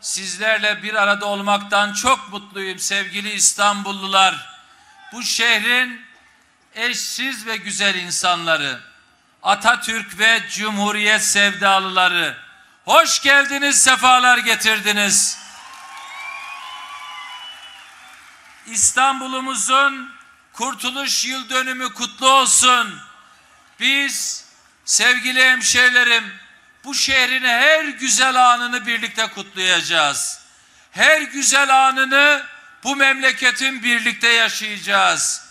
sizlerle bir arada olmaktan çok mutluyum sevgili İstanbullular. Bu şehrin eşsiz ve güzel insanları, Atatürk ve Cumhuriyet sevdalıları. Hoş geldiniz, sefalar getirdiniz. İstanbul'umuzun kurtuluş yıl dönümü kutlu olsun. Biz sevgili hemşehrilerim bu şehrin her güzel anını birlikte kutlayacağız. Her güzel anını bu memleketin birlikte yaşayacağız.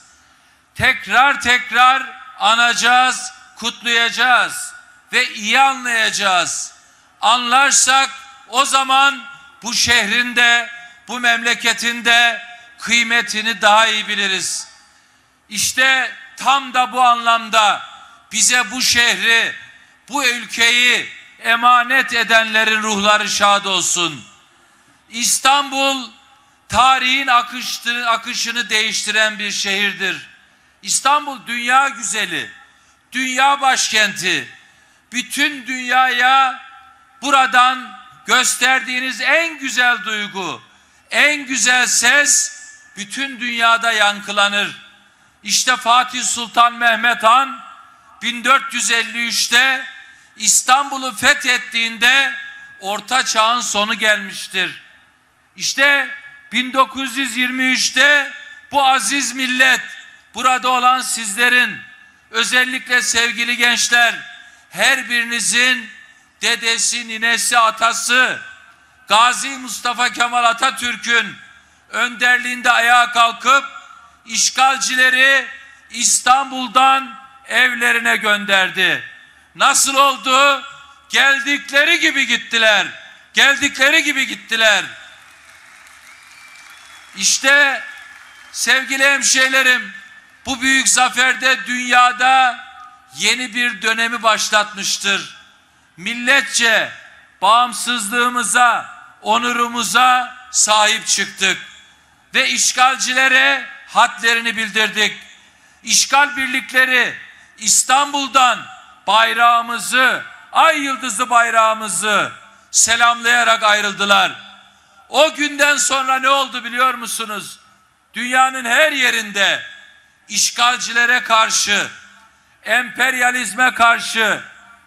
Tekrar tekrar anacağız, kutlayacağız ve iyi anlayacağız. Anlarsak o zaman bu şehrin de bu memleketin de kıymetini daha iyi biliriz. İşte tam da bu anlamda bize bu şehri, bu ülkeyi emanet edenlerin ruhları şad olsun. İstanbul tarihin akışını, akışını değiştiren bir şehirdir. İstanbul dünya güzeli, dünya başkenti. Bütün dünyaya buradan gösterdiğiniz en güzel duygu, en güzel ses bütün dünyada yankılanır. İşte Fatih Sultan Mehmet Han 1453'te İstanbul'u fethettiğinde Orta Çağ'ın sonu gelmiştir. İşte 1923'te bu aziz millet burada olan sizlerin özellikle sevgili gençler her birinizin dedesi, ninesi, atası Gazi Mustafa Kemal Atatürk'ün önderliğinde ayağa kalkıp işgalcileri İstanbul'dan evlerine gönderdi. Nasıl oldu? Geldikleri gibi gittiler. Geldikleri gibi gittiler. İşte sevgili hemşehrilerim bu büyük zaferde dünyada yeni bir dönemi başlatmıştır. Milletçe bağımsızlığımıza, onurumuza sahip çıktık ve işgalcilere hadlerini bildirdik. İşgal birlikleri İstanbul'dan bayrağımızı, ay yıldızı bayrağımızı selamlayarak ayrıldılar. O günden sonra ne oldu biliyor musunuz? Dünyanın her yerinde işgalcilere karşı, emperyalizme karşı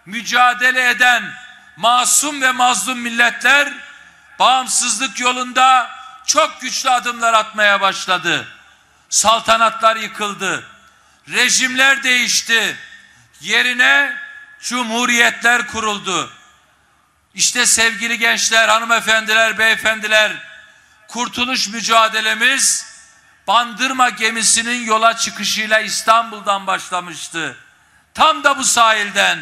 mücadele eden masum ve mazlum milletler bağımsızlık yolunda çok güçlü adımlar atmaya başladı. Saltanatlar yıkıldı. Rejimler değişti. Yerine cumhuriyetler kuruldu. İşte sevgili gençler, hanımefendiler, beyefendiler, kurtuluş mücadelemiz Bandırma gemisinin yola çıkışıyla İstanbul'dan başlamıştı. Tam da bu sahilden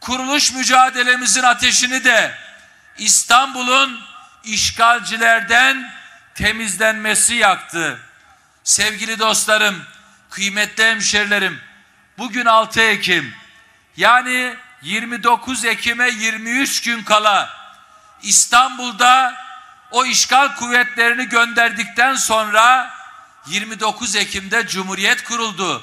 kuruluş mücadelemizin ateşini de İstanbul'un işgalcilerden temizlenmesi yaktı. Sevgili dostlarım, kıymetli hemşerilerim, bugün 6 Ekim yani 29 Ekim'e 23 gün kala İstanbul'da o işgal kuvvetlerini gönderdikten sonra 29 Ekim'de Cumhuriyet kuruldu.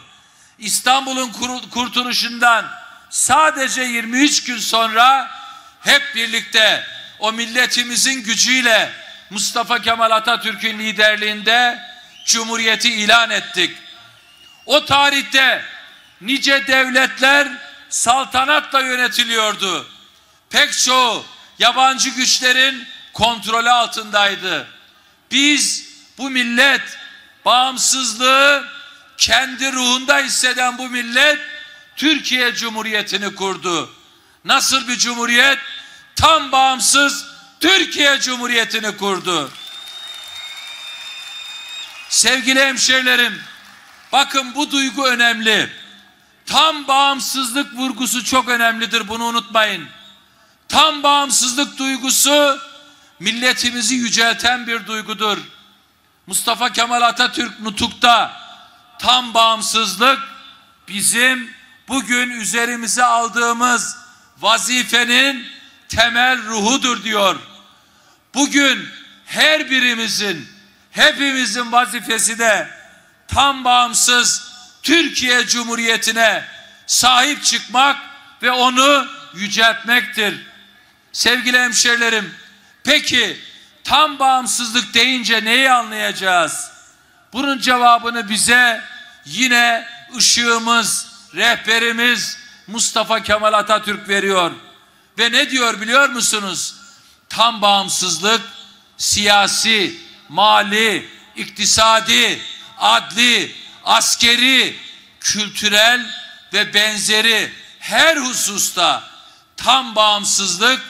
İstanbul'un kurtuluşundan sadece 23 gün sonra hep birlikte o milletimizin gücüyle Mustafa Kemal Atatürk'ün liderliğinde Cumhuriyeti ilan ettik. O tarihte nice devletler saltanatla yönetiliyordu. Pek çoğu yabancı güçlerin kontrolü altındaydı. Biz bu millet bağımsızlığı kendi ruhunda hisseden bu millet Türkiye Cumhuriyeti'ni kurdu. Nasıl bir cumhuriyet? Tam bağımsız Türkiye Cumhuriyeti'ni kurdu. Sevgili hemşerilerim, bakın bu duygu önemli. Tam bağımsızlık vurgusu çok önemlidir bunu unutmayın. Tam bağımsızlık duygusu milletimizi yücelten bir duygudur. Mustafa Kemal Atatürk nutukta tam bağımsızlık bizim bugün üzerimize aldığımız vazifenin temel ruhudur diyor. Bugün her birimizin, hepimizin vazifesi de tam bağımsız Türkiye Cumhuriyeti'ne sahip çıkmak ve onu yüceltmektir. Sevgili hemşerilerim, Peki tam bağımsızlık deyince neyi anlayacağız? Bunun cevabını bize yine ışığımız, rehberimiz Mustafa Kemal Atatürk veriyor. Ve ne diyor biliyor musunuz? Tam bağımsızlık siyasi, mali, iktisadi, adli, askeri, kültürel ve benzeri her hususta tam bağımsızlık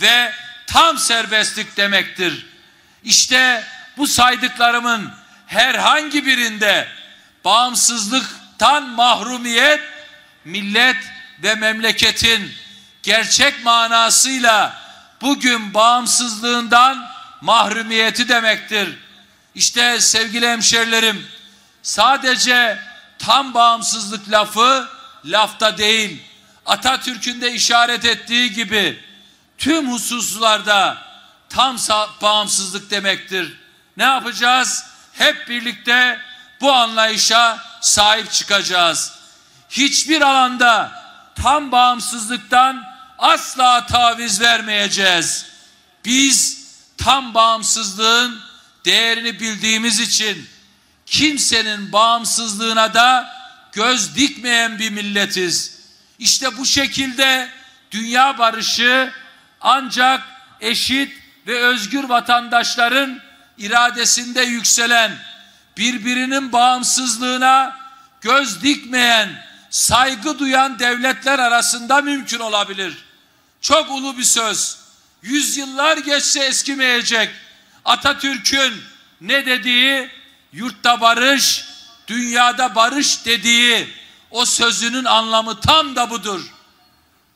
ve tam serbestlik demektir. İşte bu saydıklarımın herhangi birinde bağımsızlıktan mahrumiyet millet ve memleketin gerçek manasıyla bugün bağımsızlığından mahrumiyeti demektir. İşte sevgili hemşerilerim sadece tam bağımsızlık lafı lafta değil. Atatürk'ün de işaret ettiği gibi tüm hususlarda tam bağımsızlık demektir. Ne yapacağız? Hep birlikte bu anlayışa sahip çıkacağız. Hiçbir alanda tam bağımsızlıktan asla taviz vermeyeceğiz. Biz tam bağımsızlığın değerini bildiğimiz için kimsenin bağımsızlığına da göz dikmeyen bir milletiz. İşte bu şekilde dünya barışı ancak eşit ve özgür vatandaşların iradesinde yükselen, birbirinin bağımsızlığına göz dikmeyen, saygı duyan devletler arasında mümkün olabilir. Çok ulu bir söz. Yüzyıllar geçse eskimeyecek. Atatürk'ün ne dediği yurtta barış, dünyada barış dediği o sözünün anlamı tam da budur.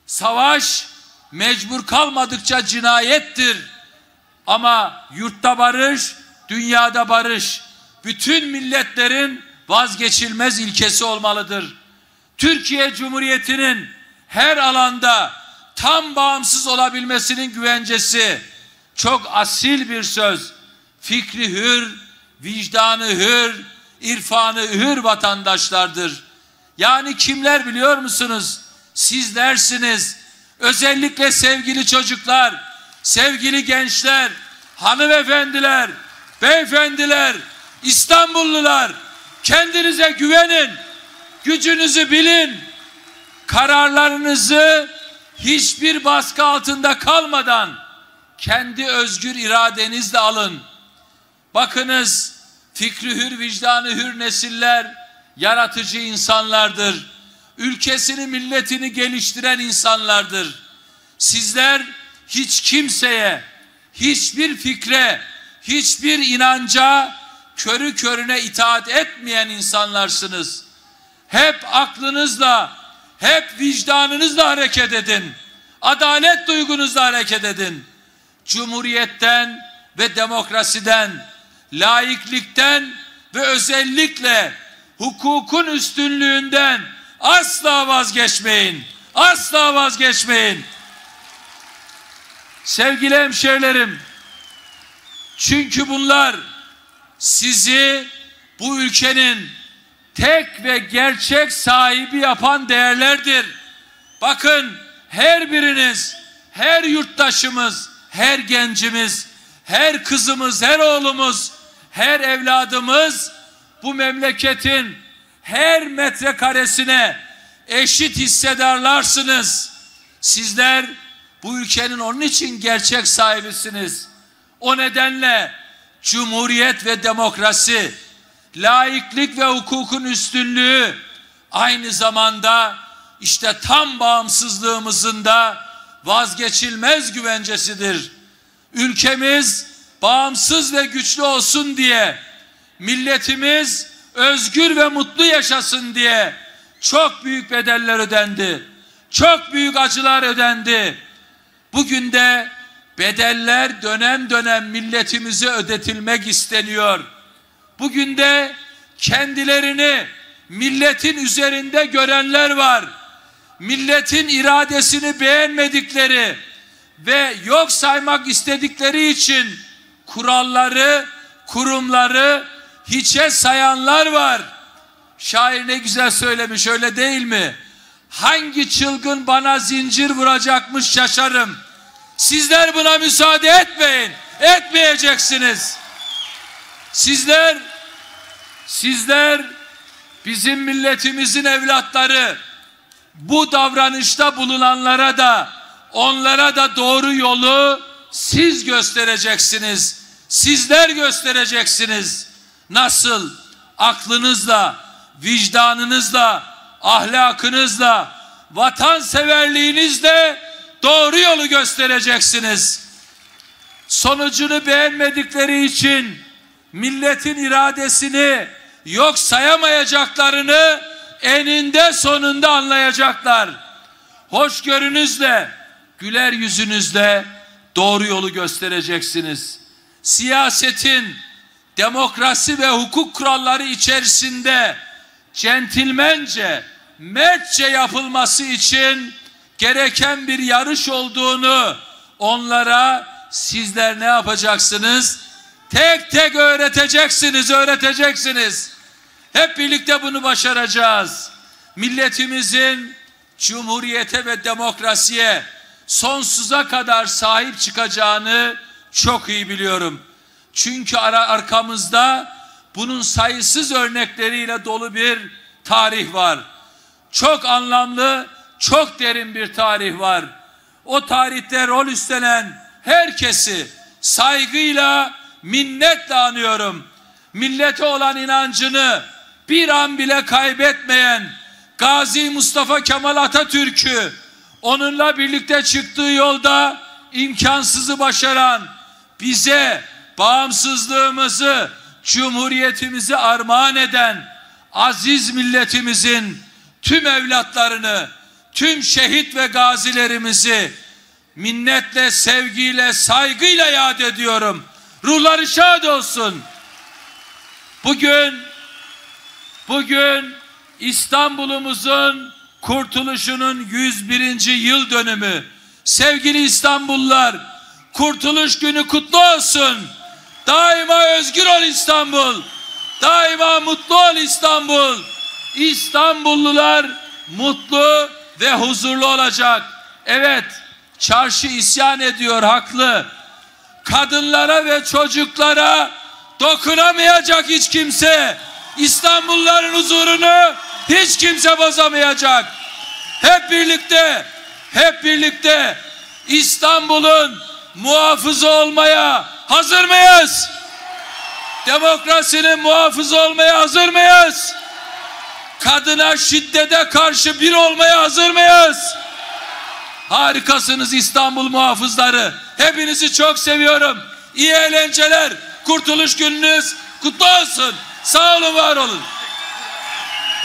Savaş mecbur kalmadıkça cinayettir. Ama yurtta barış, dünyada barış bütün milletlerin vazgeçilmez ilkesi olmalıdır. Türkiye Cumhuriyeti'nin her alanda tam bağımsız olabilmesinin güvencesi çok asil bir söz. Fikri hür, vicdanı hür, irfanı hür vatandaşlardır. Yani kimler biliyor musunuz? Sizlersiniz. Özellikle sevgili çocuklar, sevgili gençler, hanımefendiler, beyefendiler, İstanbullular kendinize güvenin. Gücünüzü bilin. Kararlarınızı hiçbir baskı altında kalmadan kendi özgür iradenizle alın. Bakınız fikri hür, vicdanı hür nesiller yaratıcı insanlardır. Ülkesini, milletini geliştiren insanlardır. Sizler hiç kimseye, hiçbir fikre, hiçbir inanca körü körüne itaat etmeyen insanlarsınız. Hep aklınızla, hep vicdanınızla hareket edin. Adalet duygunuzla hareket edin. Cumhuriyetten ve demokrasiden, laiklikten ve özellikle hukukun üstünlüğünden asla vazgeçmeyin. Asla vazgeçmeyin. Sevgili hemşehrilerim, çünkü bunlar sizi bu ülkenin tek ve gerçek sahibi yapan değerlerdir. Bakın her biriniz, her yurttaşımız, her gencimiz, her kızımız, her oğlumuz, her evladımız bu memleketin her metrekaresine eşit hissedarlarsınız. Sizler bu ülkenin onun için gerçek sahibisiniz. O nedenle cumhuriyet ve demokrasi, laiklik ve hukukun üstünlüğü aynı zamanda işte tam bağımsızlığımızın da vazgeçilmez güvencesidir. Ülkemiz bağımsız ve güçlü olsun diye, milletimiz özgür ve mutlu yaşasın diye çok büyük bedeller ödendi. Çok büyük acılar ödendi. Bugün de bedeller dönem dönem milletimize ödetilmek isteniyor. Bugün de kendilerini milletin üzerinde görenler var. Milletin iradesini beğenmedikleri ve yok saymak istedikleri için kuralları, kurumları hiçe sayanlar var. Şair ne güzel söylemiş öyle değil mi? Hangi çılgın bana zincir vuracakmış şaşarım. Sizler buna müsaade etmeyin. Etmeyeceksiniz. Sizler sizler bizim milletimizin evlatları bu davranışta bulunanlara da onlara da doğru yolu siz göstereceksiniz. Sizler göstereceksiniz. Nasıl aklınızla, vicdanınızla, ahlakınızla, vatanseverliğinizle doğru yolu göstereceksiniz. Sonucunu beğenmedikleri için milletin iradesini yok sayamayacaklarını eninde sonunda anlayacaklar. Hoşgörünüzle, güler yüzünüzle doğru yolu göstereceksiniz. Siyasetin demokrasi ve hukuk kuralları içerisinde centilmence, mertçe yapılması için gereken bir yarış olduğunu onlara sizler ne yapacaksınız? Tek tek öğreteceksiniz, öğreteceksiniz. Hep birlikte bunu başaracağız. Milletimizin cumhuriyete ve demokrasiye sonsuza kadar sahip çıkacağını çok iyi biliyorum. Çünkü ara arkamızda bunun sayısız örnekleriyle dolu bir tarih var. Çok anlamlı, çok derin bir tarih var. O tarihte rol üstlenen herkesi saygıyla, minnetle anıyorum. Millete olan inancını bir an bile kaybetmeyen Gazi Mustafa Kemal Atatürk'ü onunla birlikte çıktığı yolda imkansızı başaran bize bağımsızlığımızı, cumhuriyetimizi armağan eden aziz milletimizin tüm evlatlarını, tüm şehit ve gazilerimizi minnetle, sevgiyle, saygıyla yad ediyorum. Ruhları şad olsun. Bugün bugün İstanbul'umuzun kurtuluşunun 101. yıl dönümü. Sevgili İstanbullular, Kurtuluş günü kutlu olsun. Daima özgür ol İstanbul. Daima mutlu ol İstanbul. İstanbullular mutlu ve huzurlu olacak. Evet, çarşı isyan ediyor haklı. Kadınlara ve çocuklara dokunamayacak hiç kimse. İstanbulluların huzurunu hiç kimse bozamayacak. Hep birlikte, hep birlikte İstanbul'un muhafızı olmaya hazır mıyız? Demokrasinin muhafızı olmaya hazır mıyız? Kadına şiddete karşı bir olmaya hazır mıyız? Harikasınız İstanbul muhafızları. Hepinizi çok seviyorum. İyi eğlenceler. Kurtuluş gününüz kutlu olsun. Sağ olun, var olun.